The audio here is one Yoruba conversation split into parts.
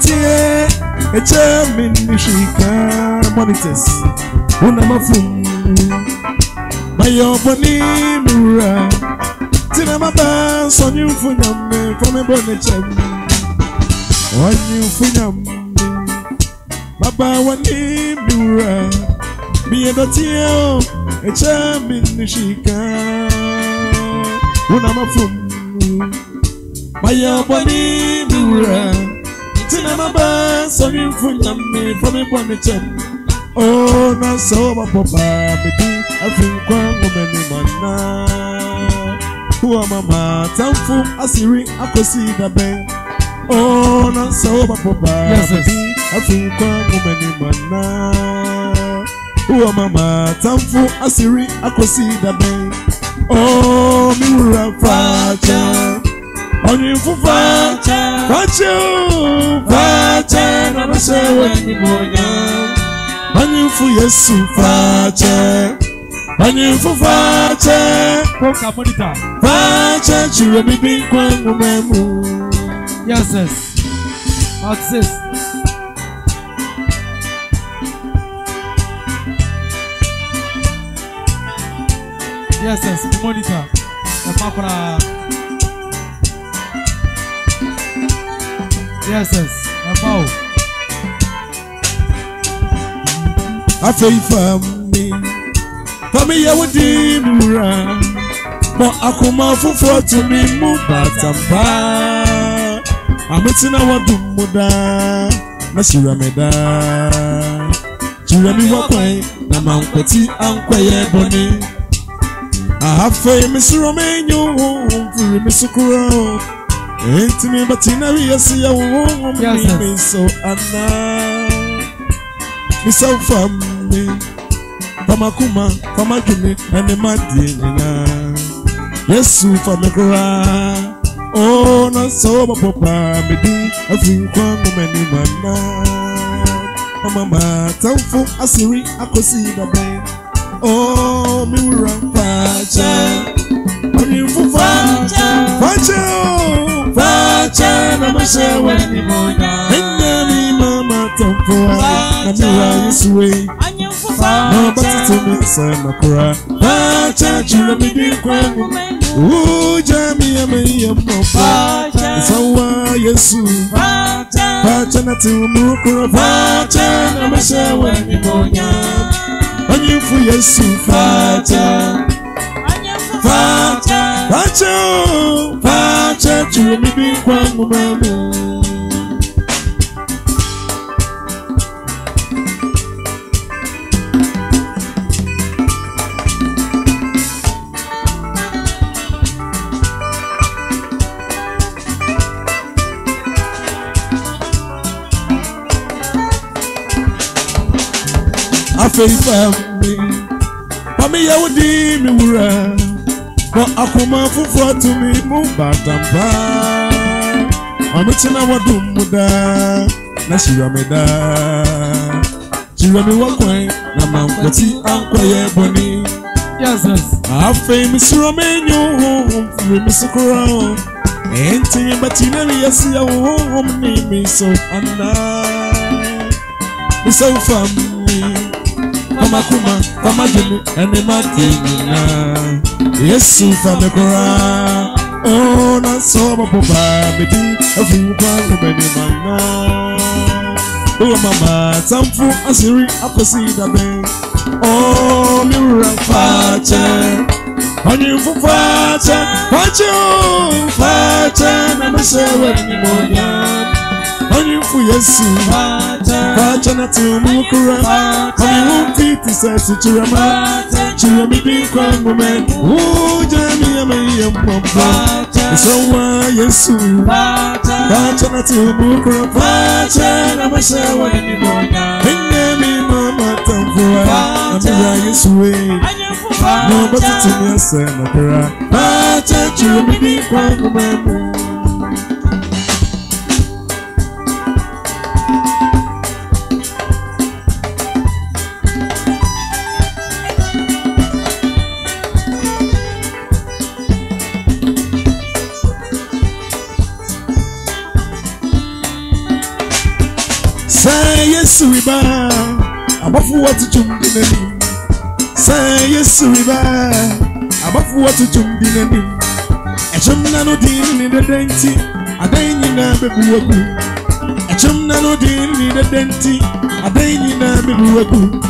tie eche minishika monitors una mafum mayo boni mura tina maba sonyu funyam fome bone chem onyu funyam baba wani mura mi edotie o eche minishika una mafum mayo boni mura Tina mama sorry for me for me for me chem. Oh na so my papa me di afin kwa woman ni mana. Who am mama tamfu asiri akosi da ben. Oh na so my papa me di afin kwa woman ni mana. Who am mama tamfu asiri akosi da ben. Oh mi wura facha. Onye fufa facha. Facha sɛ w'animuonyam banyimfo yesu faakyɛ banyimfo faakyɛ faakyɛ kyerɛ bibi nkwa nwoma mu yeses maxis yeses monitor ɛfa koraa yeses ɛfa o afei fa mi fa mi yɛ wo din wura bɔ akoma foforɔ tumi mu bata mpaa ametena wɔdom mu daa na hyira me daa kyerɛ mi hɔ kwan na mankɔti ankɔyɛ bɔne ahafei mesoro menyo ho mfiri me so korɔ ɛntimi bɛtena wiyɛ se yɛ wo honhom ne me so anaa mesɛmfa m me kwama kuma kwama dwene ɛne ma deɛ nyinaa yesu fa me koraa oo na sɛ wobɛbɔ paa medi afiri nkwa nwoma anim anaa mama maatamfo asiri akɔsii dabɛn oo me wura mpaakyɛ ɔnwemfo faakyɛ faakyɛ oo faakyɛ na mahyɛ w'animonya ɛnyɛ me mama tamfo na mewura yesu wei na ɔbɛtete me nsa na kora paakyɛ kyerɛ me di nkwa mu wogya meyɛ meyɛ mmɔfra nsa woa yesu paakyɛ na te wo muro korɔ paakyɛ na mɛhyɛ wɔ animɔnya ɔnyemfo yesu paakyɛ paakyɛ paakyɛ kyerɛ me di nkwa nwoma mu afei fa mi mami yẹ wo di mi wura na akoma foforɔ tumi mu batampa mami tena wadum mu daa na hyira mi daa hyira mi wɔ kwan na mankɔti ankɔyɛ bɔni afei mesoro menyo honhom firi me so korɔ ɛnti bɛti na meyɛsi a wo honhom ne me so anaa mesɛ wofam me ọmọkùnmá ọmọdémi ẹni má dé nyina yéésù fàmìkúrá òun náà sọ bọ̀bọ̀ bá mi bí ẹ̀fọ́ ìwúkọ́ ọ̀gbìn ní màmá. Wúwo màmá sáńfù àṣírí àkọsí ìdàbẹ̀ ọ̀ mi rà fàájẹ́. Onye mfufacha, wacho mfacha na masewa ni moja anyimfo yesu kwakyɛ na te mu kura ɔne wo mfi te sɛ sikyerɛma kyerɛ me din kwa nwoma wogyina me yɛma yɛ mmɔbɔ ɛsɛ woa yesu kwakyɛ na te mu kura kwakyɛ na mahyɛ wɔ ɛnyɛ me mama tamfoa na meyɛ yesu we na ɔbɛtete me asɛ nabra kwakyɛ kyerɛ me din kwa nwoma mu abɔfoɔ tutum di n'anim sɛ yesu riba abɔfoɔ tutum di n'anim ɛkyɛm na no di ne dɛdɛ nti adan nyinaa bɛbu agu ɛkyɛm na no di ne dɛdɛ nti adan nyinaa bɛbu agu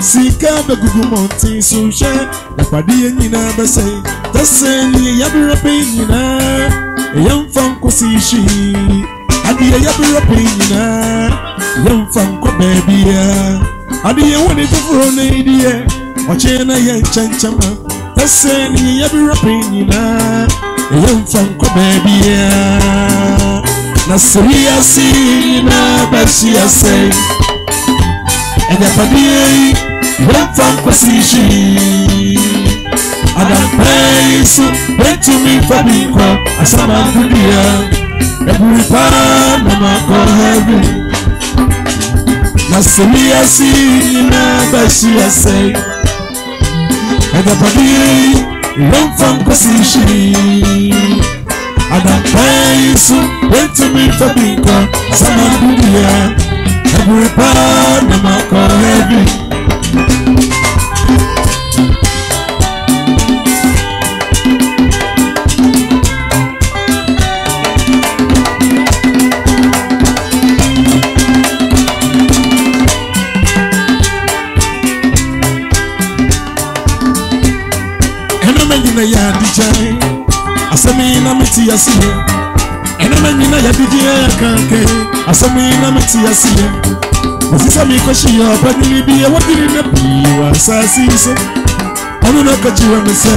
sika bɛgugu mmɔnten so hwɛ yapadeɛ nyinaa bɛsɛ tɛsɛ ne yɛberɛ pɛ nyinaa ɛyɛ mfa nkosi hwee adeɛ yɛberɛ pɛ nyinaa ɛyɛ mfa nkɔ baabiaa adịghị enwe n'efufuru n'idi ya ọchị na ya ncha ncha ma ese n'ihe ya bịara pa enyi na enye mfa nkọba ebi ya na siri ya si na bashi ya se ẹnyapade yi wọmfa nkwasi hyi adampẹ yi so wọntumi nfa bi nkọ asamankudia eburu paa na ma nkọ ha bi. Masemi asi na bashi asai Agapadi Rumfam kwasishi Adapai su Wentumi fabinka Sama dunia Aguripa na makorebi meti ase yɛ ɛna ma nyina yɛbidi yɛyɛkanke asɛm yi na meti ase yɛ ɔsisɛ mekɔhyi yɛ ɔbadwene bi ɛwɔ diri na pii wɔ asase yi so ɔno na ɔkɔgyi wɔ me sɛ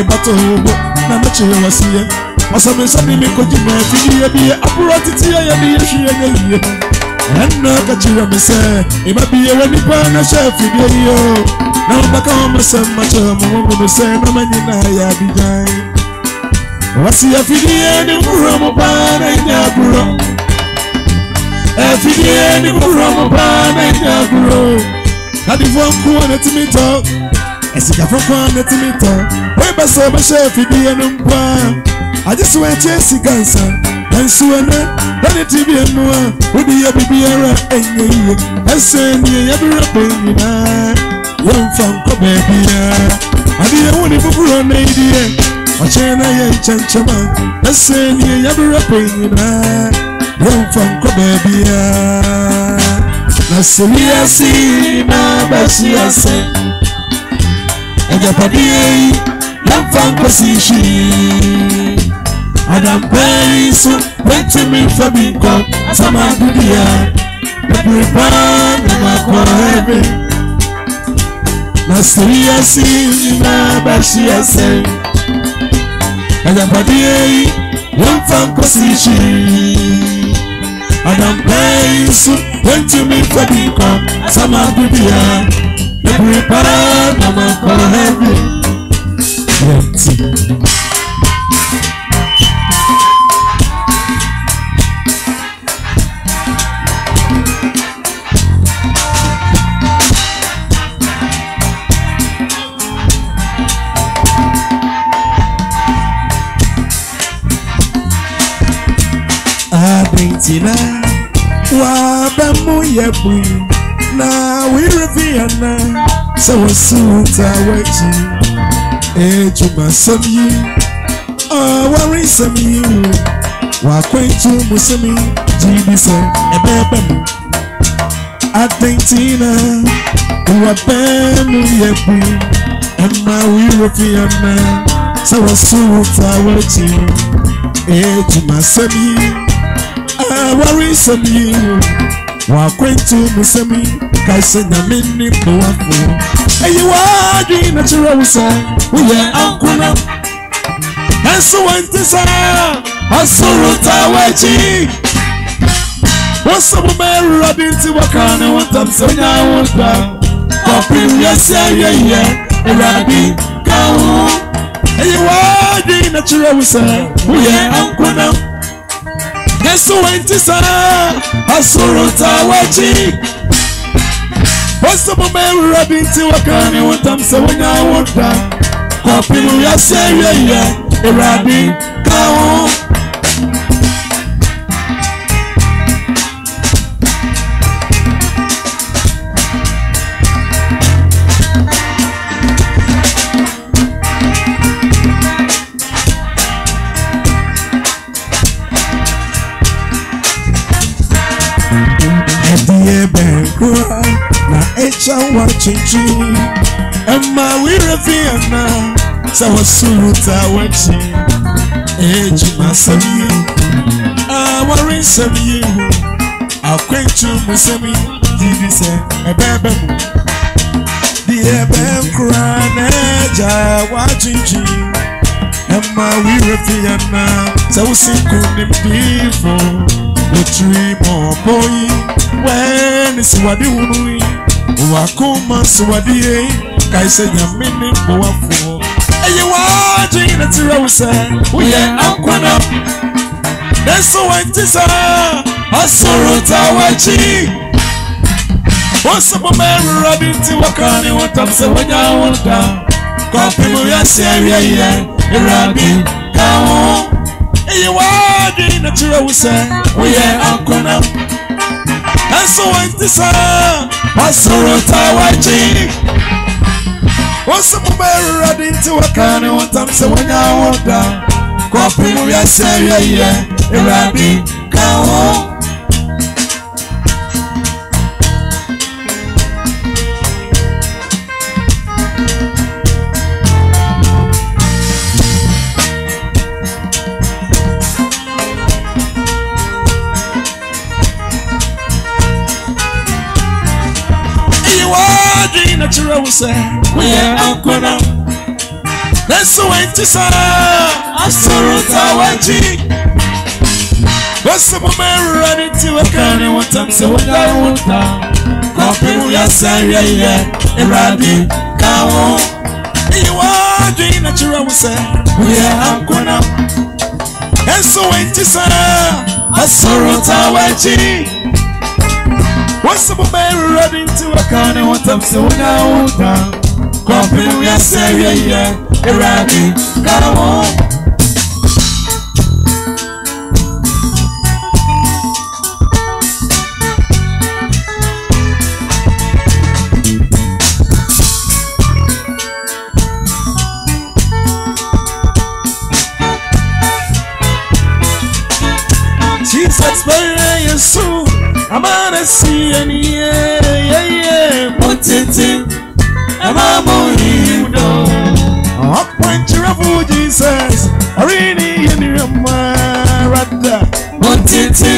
ɛbatɔ hobo na mɛkye yɛ wɔse yɛ ɔsɛmesɛ de mekɔgyi ma afidiyɛ bi aborɔ tete yɛ yɛde yɛhwe yɛ yɛ yie ɛna ɔkɔgyi wɔ me sɛ ɛma mi yɛwɔ nipa na hyɛ afidie yi o na wɔbɛka wɔ me sɛ mmakyɛ mɔmɔmu no sɛ na manyina yɛ adigyan wasi afidie ni muro mubana inyaguro afidie e ni muro mubana inyaguro adivuwa nkuwa netimito esikafo kwa netimito webasa obasha afidie ni mpa ajisuwa echi esigansa nsuwane dani tibi enua wodi ya bibiara enye iye ese niye yabira pe nyinaa yɛmfa nkɔ baabiara Adi ya wuni buburo na idiye Ochena ya ichanchama Nase niye ya burapo inina Ya mfanko bebia Nase liya si na bashi ya se Oja padie ya mfanko sishi Adampe isu Wenti mifa binko Asama dudia Napiripa na makwa heaven nasiriyasi nyinaa bɛhye ɛsɛ ɛdɛmpadeɛ yi wɔmfa nkɔsi hyi adampɛ yi nso wɔntumi mfa bi nkɔ sama bibia ne biri paa na bi yɛnti tina wa ba mu na wiri viyana sa wasu ta waji e juma samyi a wari samyi wa kwentu musami jibi se ebe ba mu adentina wa ba mu e na buyi ama wiri viyana sa wasu ta waji e juma samyi ɛwaresɛm yi wakwantu mu sɛm kae sɛ nyame ne boafo ɛyi waadwen na kyerɛ wo sɛ woyɛ ankona nanso wante sɛ asoro taa w'akyi wɔsɛ mo ma awurade nti wɔkaa ne wontam sɛ wonya wo da kɔpem wiase ayɛyɛ awurade ka ho ɛyi waadwen na kyerɛ wo sɛ woyɛ ankona Yesu wentisa asuru tawachi Boso mo me rabi nti wakani wutam se wonya wuta Kopi mu ya se ye ye Rabi kaon ɛdeɛ bɛnkura na ɛkyɛ wakyinkyi ɛma wira fi ana sɛ wɔsoro ta wakyi ɛgyina sɛm yi aware nsɛm yi ho akwantwu mu sɛm yi yibi sɛ ɛbɛɛbɛ mu deɛ bɛnkura na ɛgya wakyinkyi ɛma wira fi ana sɛ wosi nkonimdiifo wotiri mɔbɔ yi wɛni siwadi wunu yi wa ko ma siwadi ye ka ise nyame ne bo wa fo eye wa jin na tira wusa woyɛ akwana ne so wa ti sa asoro ta wa kyi wɔn sɛ mo ma ɛrora bi ti wɔka ne wɔn tam sɛ wɔnya wɔn da kɔpi mo yɛ se awia yɛ ɛwura bi ka ho eye wa jin na tira wusa woyɛ akwana ẹ̀sùn wọn ti sàn. wọ́n sọ̀rọ̀ tá a wá jì. wọ́n sọ fún bẹ́ẹ̀ rẹ̀ di tí wọ́n kà ní wọ́n tàn sí wọ́n yà wọ́n dá. kọ́ọ̀pù ìwé ẹsẹ̀ yẹ yẹ ìrẹ̀bí káwọn. na kyerɛ wo sɛ woyɛ akɔnɔ nanso wɔnti saa asɔre ta wɔnkyi wɔsɛ moma awura ne nti wɔka ne wo tam sɛ woda wo nta kɔpem yɛsɛ wiɛyɛ awurade ka wo yɛwaadwen na kyerɛ wo sɛ woyɛ akɔnɔ nanso wɔnti saa asɔre ta wɔnkyi What's up, man? Ready to a kind of what I'm so now. Company, we are saying, yeah, yeah, yeah, yeah, yeah, yeah, yeah, yeah, yeah, I'm and it, amana siyani ye ye ye mutiti Up yido ọkwankyerɛ fo jesus ɔre ne yɛ ne yɛma rada mutiti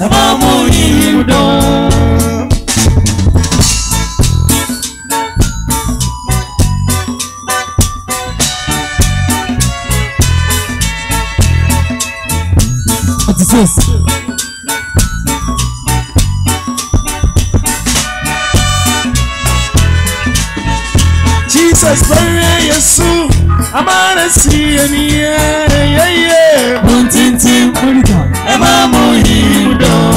amamu yido. Jesus. asọyẹ yẹsu amara si eniyan yeye. ohun tíntín kórìtà ẹ máa mú ìdán.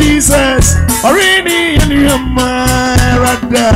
jesus orí ni ènìyàn máa rà dá.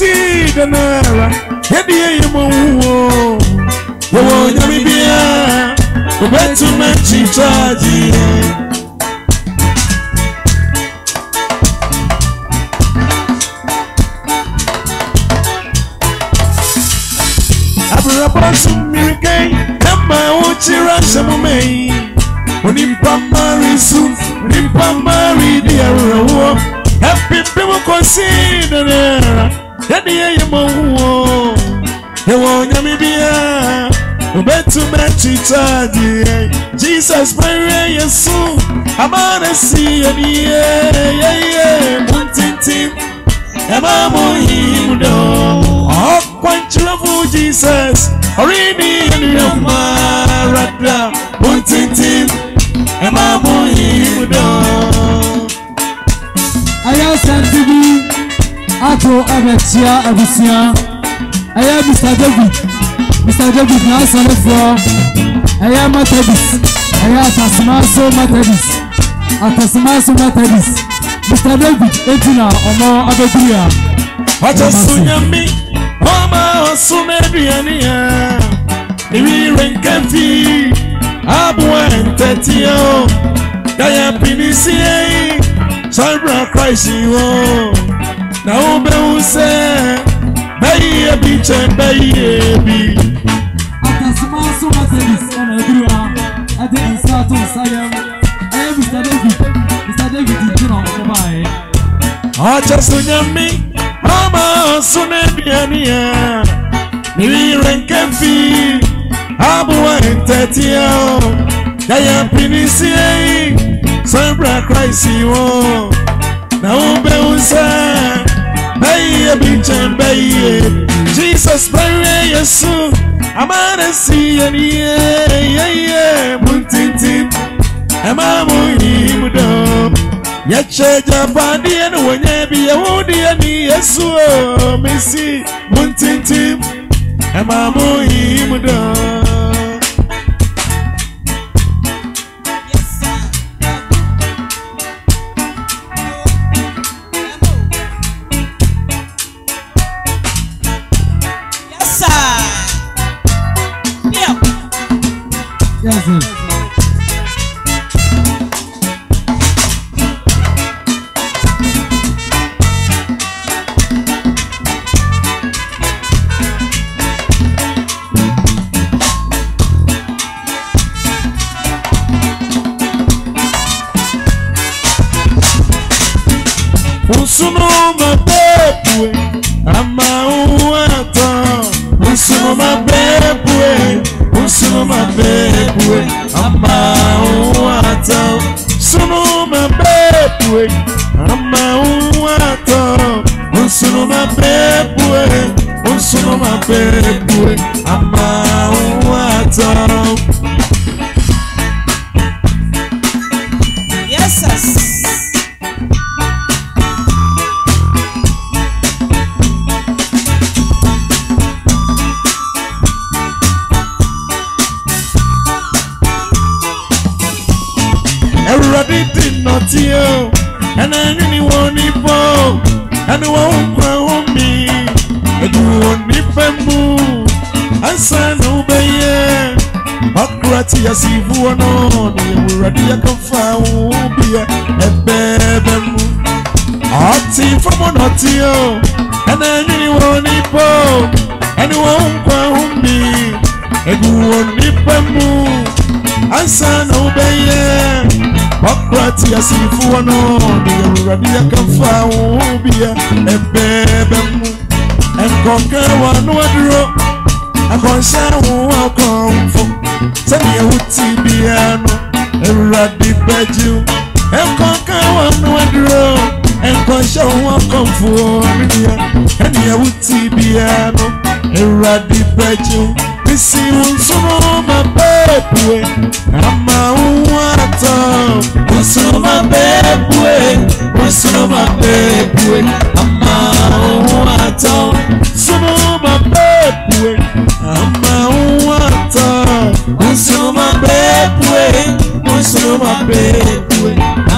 see the naira. Ebi eyi mo ń wo. Owó nyami bíyà, òbẹ́ tún máa ń ṣì chaajì. Àbúrọ̀bọ̀ tún mìíràn kẹ́yìn, ẹ máa ń jíra ṣẹ́mu mẹ́yìn. Onípa máa rí sùn, onípa máa rí ìdí ẹ̀rù rẹ̀ wọ́ yɛde yɛyɛ mɔ wo yɛwɔ onyame bia wobɛtum akyita adeɛ jesus mɛwerɛ yɛ so ama na si yɛniyɛ yɛyɛ mu ntintim ɛma mo yim dɔ ɔkwankyerɛfo jesus ɔrene yɛneyɛma rada mu ntintim ɛma mo yim dɔ ayɛ sɛnte bi ato ɛbɛtia abusua ɛyɛ mr david mr david n'asɔrefoɔ ɛyɛ matabis ɛyɛ atasimaso matabis atasimaso matabis mr david egyina ɔmo abɛgiri a. wàjà sunyami wọn máa ọsùn mẹdùnyẹnì yẹn ìwé rẹ nkẹfì àbúwẹ ntẹtìyẹ o dayapinisi yẹn sọgbọn kraisi wọn na wobɛhu sɛ bɛyɛ baby, kyɛn bɛyɛ bi akasoma so masedis ɛna aduru a ɛde nsa ato nsayɛm ɛyɛ mr david mr david gyina ɔso baeɛ ɔkyɛ so nyame mama ɔso no aduane a mewiyerɛ nkɛmfi aboa ntɛteɛ o yɛyɛ mpinisiei sɛ mbra kraisi wɔ na wobɛhu a bi and bɛyɛ jesus pray bɛyɛ yesu amana yeah, yeah, yeah. yɛyɛ mu ntintim ɛma mu yi mu dɔm yɛkyɛ gyapadeɛ no wɔnyɛ bi yɛwo deɛ ni yesu o mesi mu ntintim ɛma mu yi mu dɔm. Sunu ma Usunu mabebwe ama uata Usunu mabebwe Usunu mabebwe ama uata Usunu mabebwe ama uata Usunu mabebwe Usunu mabebwe ama uata And ɛna ɛne ne wɔ nipa ɛne wɔ nkwa ho mi ɛgu wɔ nipa mu ansa na wobɛyɛ akora te asifoɔ no ne awurade yɛkamfa wo bia ɛbɛɛbɛ mu ɔte fam na ɔte o ɛna ɛne ne wɔ nipa ɛne wɔ nkwa ho mi ɛgu wɔ nipa mu ansa na wobɛyɛ Paprati asifu wano Diya uradia kafa ubia Ebebe mu Enkoke wano wadro Akonsha uwa konfo Sani ya uti biyano Eruradi bejiu Enkoke wano wadro Enkonsha uwa konfo Nini ya uti biyano Eruradi bejiu Missy Unsuma Bebwe Ama Uwata Unsuma Bebwe Unsuma Bebwe Ama Uwata Unsuma Bebwe Ama Uwata Unsuma Bebwe Unsuma Bebwe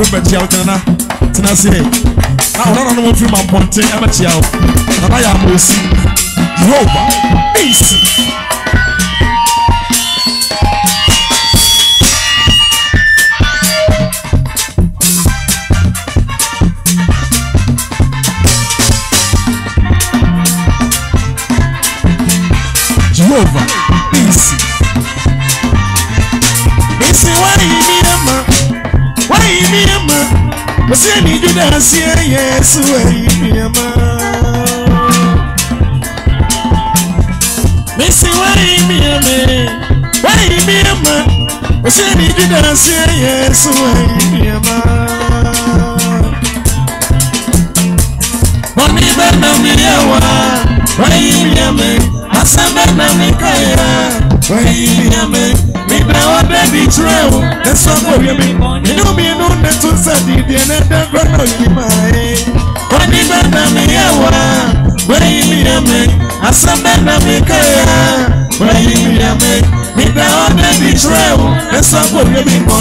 Robert Yao Tana Tenasi. Now, none of them from my Ponte Amateur. And I am Mosi. Rover. Easy. dasie yesu eyiriama mesi wei miame wei miama osieni di dasie yesu eyiriama moni benamiyawa wei miame asambenamikaya wei miame na ọdẹ di trail, o ẹ sọ pé òye mi inú mi inú ní tún sẹ́dí ìdí ẹ̀ náà dẹ́gbẹ́ náà yìí máa ẹ. wọ́n ní bẹ́ẹ̀ mi yẹ wá wẹ́yìn mi yẹ mi asẹ́ bẹ́ẹ̀ mi kẹ́yà wẹ́yìn mi yẹ mi nígbà ọdẹ di ture o ẹ sọ mi mọ̀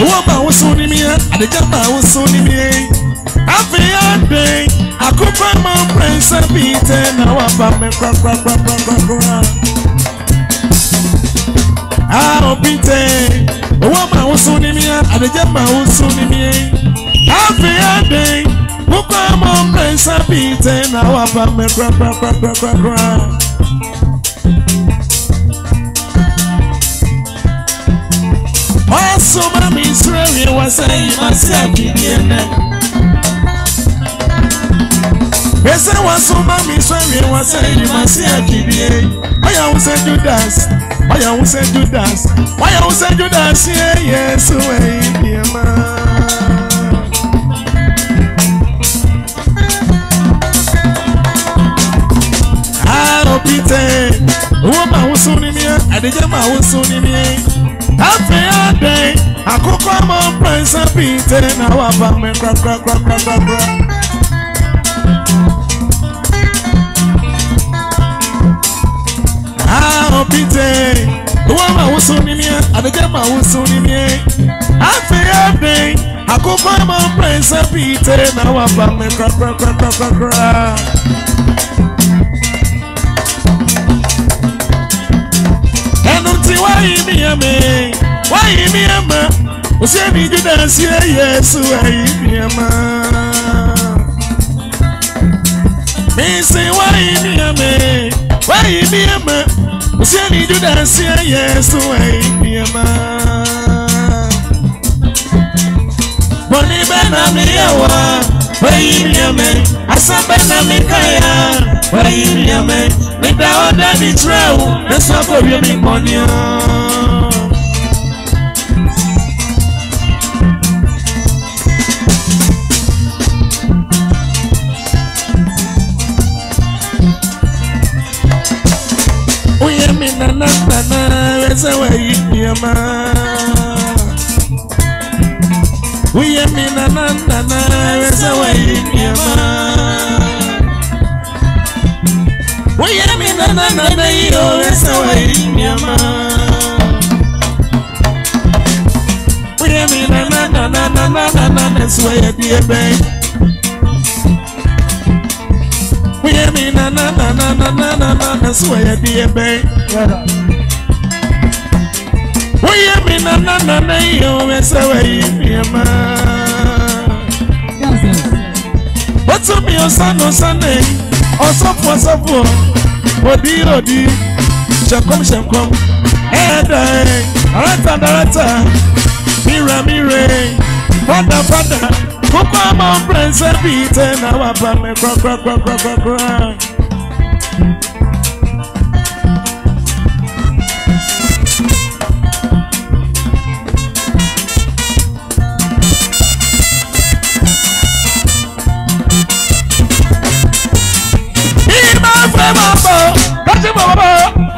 owó bá wọn sún ní mi ẹ àdìjá bá wọn sún ní mi ẹ happy birthday àkókò máa ń pẹ́ sẹ́bi tẹ náà wà bá mi gbàgbàgbàgbàgbà. a ò bí tẹ owó bá wọn sún ní mi ẹ àdìjá bá wọn sún ní mi ẹ happy birthday àkókò máa ń pẹ́ sẹ́bi tẹ náà wà bá mi gbàgbàgbàgbàgbà. so ma mi srɛ wie wasa yi ma se abibiɛ nɛ ɛsɛ waso ma mi srɛ wie wasa yi ma se abibiɛ ɔyɛ awusɛ judas ɔyɛ awusɛ judas ɔyɛ awusɛ judas yɛ yɛ so ɛyi biɛ maa. Peter, who am I who soon in here? I did my who soon in here afe abe akụkọ ọmụ prince pite na wabame krakrakrakrakra ahụ pite uwe ma wụsụ n'ime adịga ma wụsụ n'ime afe abe akụkọ ọmụ prince pite na wabame krakrakrakrakra ni nti wayi miyame wayi miyama osemi jidansie yesu wayi miyama minsi wayi miyame wayi miyama osemi jidansie yesu wayi miyama. Boni bana miyawa, wayi miyame, asabana mikaya fẹ́ yìí ní ẹ̀mẹ́ nígbà ó dání tirẹ̀ o ní sọ́kò rí mi mọ́ ni ọ́. Oye mi nana nana ẹsẹ̀ wẹ̀ yìí ní ẹ̀mẹ́. Oye mi nana nana ẹsẹ̀ wẹ̀ yìí ní ẹ̀mẹ́. Where me na na na na yo esa wari mi ama Where me na na na na na na na na na so ya bi ebe Where me na na na na na na na na na so ya bi ebe Where me na na na na yo esa wari mi ama What's up, your son, or son, eh? Or so for, so for obi odi shankom shankom ẹ̀ẹ́dàn arata darata mira mire fada fada kókó àmọ́ brẹ́nsẹ́ bíi tẹ́ náà wà bá mi kúrọ́kúrọ́kúrọ́kúrọ́. bó ṣe mọ̀ bọ́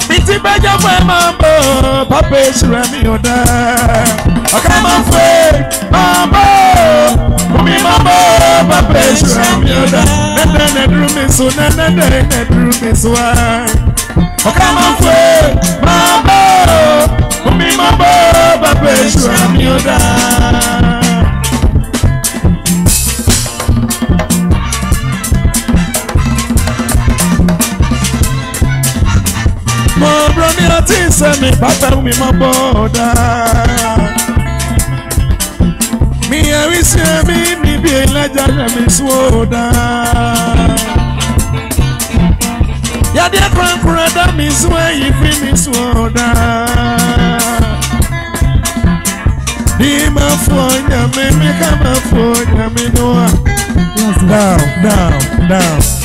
mi ti bẹ́ jẹ́ fún ẹ máa bọ̀ pápẹ́ ìṣúra mi ò dá. ọ̀ká máa ń fẹ́ máa bọ̀ omi máa bọ̀ pápẹ́ ìṣúra mi ò dá. nẹ́nẹ́ nẹ́dúró mi sùn nẹ́nẹ́ nẹ́dúró mi sùn wá. ọ̀ká máa ń fẹ́ máa bọ̀ omi máa bọ̀ pápẹ́ ìṣúra mi ò dá. ọmọ romi ọtí sẹ́mi bàbá mi mọ́ bọ́ọ̀dà. mi ẹ̀rí sí ẹ̀mí níbi ìlẹ́jà lẹ́mi sódà. yàdí ẹ̀kúrẹ́kúrẹ́ dá mi sún ẹ̀yìn fún mi sódà. bí máa fún ọyàn mi mi ká máa fún ọyàn mi níwà. down down down.